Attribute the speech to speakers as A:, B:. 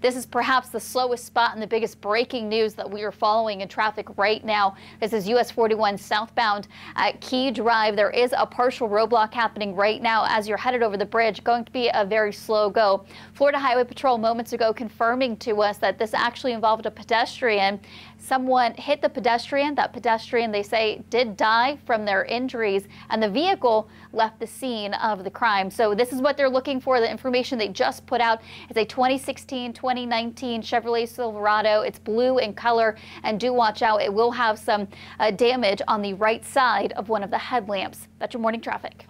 A: This is perhaps the slowest spot and the biggest breaking news that we are following in traffic right now. This is US 41 southbound at Key Drive. There is a partial roadblock happening right now as you're headed over the bridge. Going to be a very slow go. Florida Highway Patrol moments ago confirming to us that this actually involved a pedestrian. Someone hit the pedestrian. That pedestrian, they say, did die from their injuries, and the vehicle left the scene of the crime. So this is what they're looking for. The information they just put out is a 2016 2019 Chevrolet Silverado. It's blue in color, and do watch out. It will have some uh, damage on the right side of one of the headlamps. That's your morning traffic.